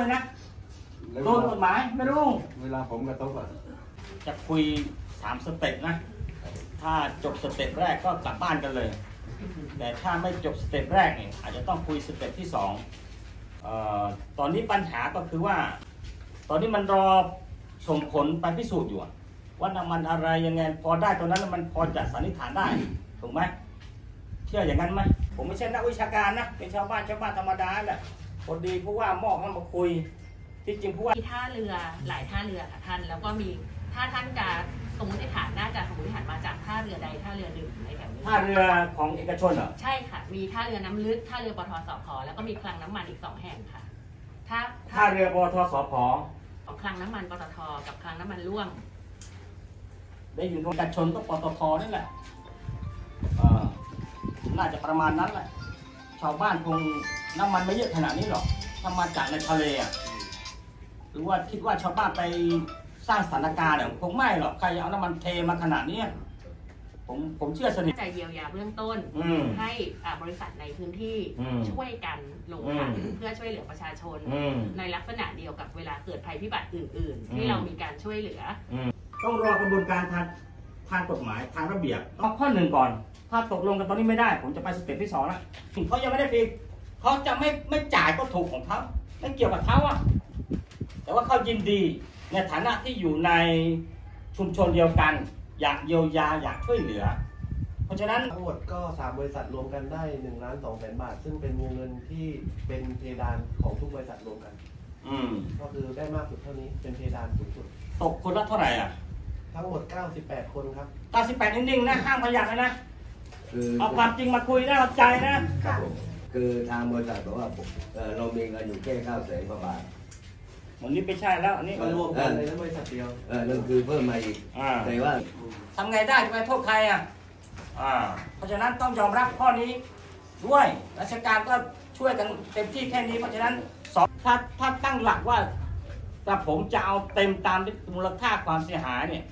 เลยนะโดนกฎหมายไม่รู้เวลาผลกระทบอะจะคุยสาม step นะ ถ้าจบ step แรกก็กลับบ้านกันเลย แต่ถ้าไม่จบ step แรกเนี่ยอาจจะต้องคุย step ที่สองเอ่อตอนนี้ปัญหาก็คือว่า ตอนนี้มันรอส่งผลไปพิสูจน์อยู่อะว่าน้ำมันอะไรยังไงพอได้ตรงนั้นแล้วมันพอจะสันนิษฐานได้ถูกไหมเชื่ออย่างนั้นไหมผมไม่ใช่นักวิชาการนะเป็นชาวบ้านชาวบ้านธรรมดาแหละ พอดีผู้ว่ามอบให้มาคุย ที่จริงผู้ว่า มีท่าเรือหลายท่าเรือค่ะท่าน แล้วก็มีถ้าท่านจะสมมติฐานน่าจะสมมติฐานมาจากท่าเรือใดท่าเรือหนึ่งในแถวนี้ท่าเรือของเอกชนเหรอ ใช่ค่ะ มีท่าเรือน้ำลึกท่าเรือปทสพแล้วก็มีคลังน้ำมันอีกสองแห่งค่ะท่าท่าเรือบทสพของคลังน้ำมันปตทกับคลังน้ำมันร่วมได้ยินของเอกชนก็ปตทนี่แหละเอ่อน่าจะประมาณนั้นแหละ ชาวบ้านคงน้ำมันไม่เยอะขนาดนี้หรอกถ้ามาจากในทะเลอะหรือว่าคิดว่าชาวบ้านไปสร้างสถานการณ์เนี่ยคงไม่หรอกใครจะเอาน้ำมันเทมาขนาดนี้ผมผมเชื่อสนิท จะเยียวยาเบื้องต้นอืมให้อ่าบริษัทในพื้นที่อืมช่วยกันลงขันอืม เพื่อช่วยเหลือประชาชน อืม ในลักษณะเดียวกับเวลาเกิดภัยพิบัติอื่นอืๆมที่เรามีการช่วยเหลือ ต้องรอกระบวนการทาง ทางกฎหมายทางระเบียบเอาข้อหนึ่งก่อน ถ้าตกลงกันตอนนี้ไม่ได้ ผมจะไปสเต็ปที่สองแล้วเขายังไม่ได้ผิดเขาจะไม่ไม่จ่ายก็ถูกของเขาไม่เกี่ยวกับเขาอะแต่ว่าเขายินดีในฐานะที่อยู่ในชุมชนเดียวกัน อยากเยียวยาอยากช่วยเหลือ เพราะฉะนั้นทั้งหมดก็สามบริษัทรวมกันได้1ล้าน2แสนบาท ซึ่งเป็นวงเงินที่เป็นเพดานของทุกบริษัทรวมกัน อืม ก็คือได้มากสุดเท่านี้เป็นเพดานสูงสุด ตกคนละเท่าไหร่อะ ทั้งหมด 98 คนครับ ตาสิบแปดนิ่งๆนะห้ามขยับเลยนะคือเอาความจริงมาคุยได้เอาใจนะ ครับผมคือทางบริษัทบอกว่าผมเอ่อเรามีเงินอยู่แค่เก้าแสนกว่าบาท วันนี้ไม่ใช่แล้วอันนี้มารวมกันในนั้นบริษัทเดียว เออนั่นคือเพิ่มมาอีกอ่าแต่ว่า ทำไงได้จะไปโทษใครอะอ่าเพราะฉะนั้นต้องยอมรับข้อนี้ด้วยราชการก็ช่วยกันเต็มที่แค่นี้เพราะฉะนั้นสองถ้าถ้าตั้งหลักว่าแต่ผมจะเอาเต็มตามมูลค่าความเสียหายเนี่ย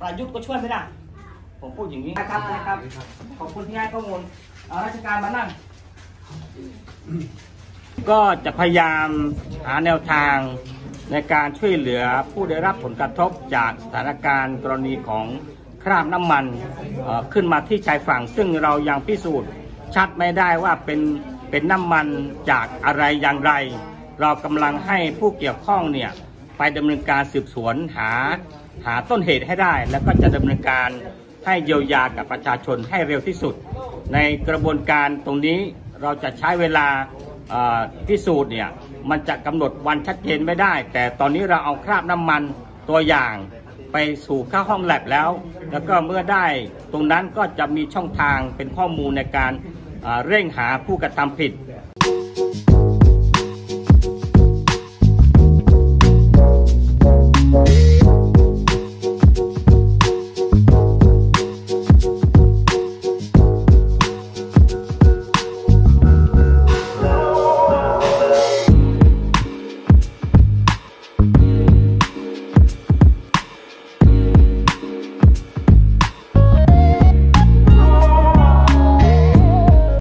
ประยุทธ์ก็ช่วยไม่ได้ ผมพูดอย่างนี้นะครับนะครับ ขอบคุณที่ให้ข้อมูลเอาราชการมานั่ง ก็จะพยายามหาแนวทางในการช่วยเหลือผู้ได้รับผลกระทบจากสถานการณ์กรณีของคราบน้ำมันเอ่อขึ้นมาที่ชายฝั่ง ซึ่งเรายังพิสูจน์ชัดไม่ได้ว่าเป็นเป็นน้ำมันจากอะไรอย่างไร เรากำลังให้ผู้เกี่ยวข้องเนี่ยไปดำเนินการสืบสวนหา หาต้นเหตุให้ได้ แล้วก็จะดำเนินการให้เยียวยากับประชาชนให้เร็วที่สุด ในกระบวนการตรงนี้เราจะใช้เวลาพิสูจน์เนี่ยมันจะกำหนดวันชัดเจนไม่ได้ แต่ตอนนี้เราเอาคราบน้ำมันตัวอย่างไปสู่เข้าห้องแลบแล้ว แล้วก็เมื่อได้ตรงนั้นก็จะมีช่องทางเป็นข้อมูลในการเอ่อเร่งหาผู้กระทำผิด